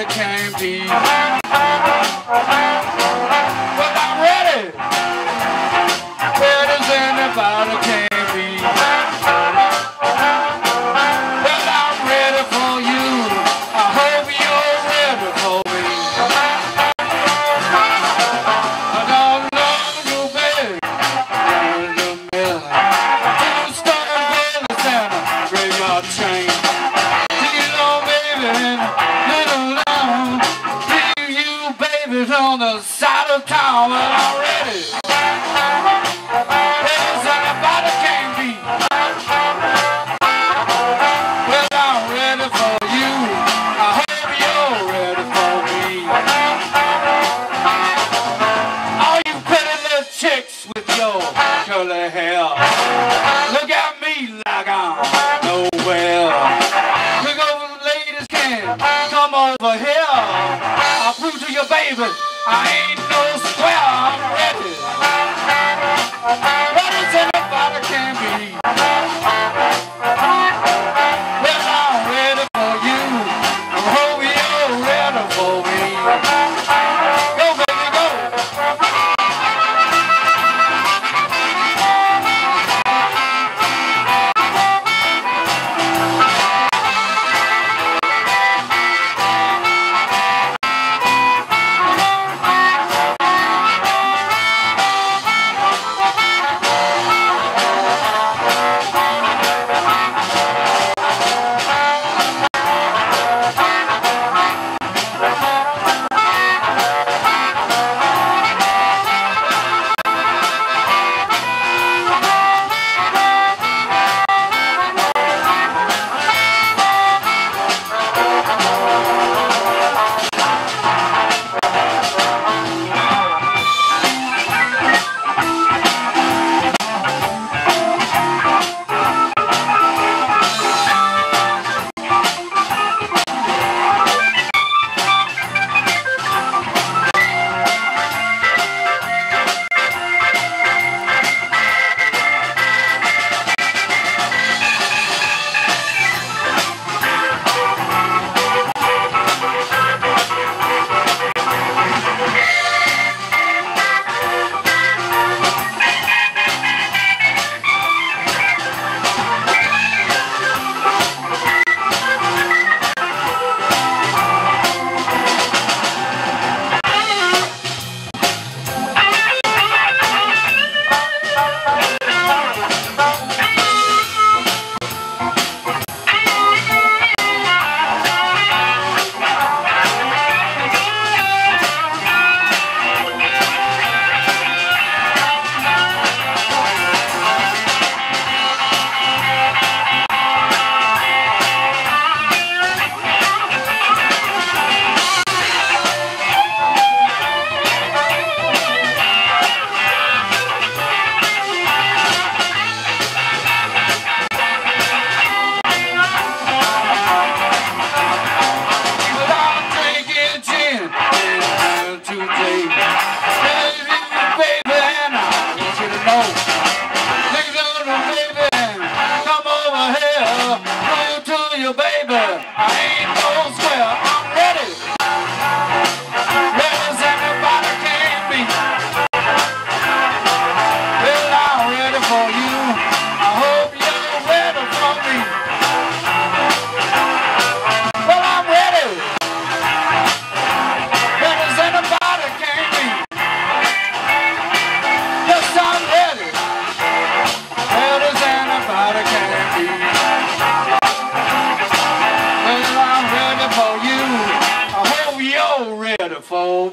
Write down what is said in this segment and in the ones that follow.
it can be. Well, I'm ready. Where does anybody? I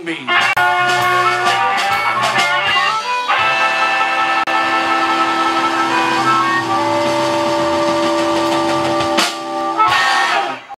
Mean. me.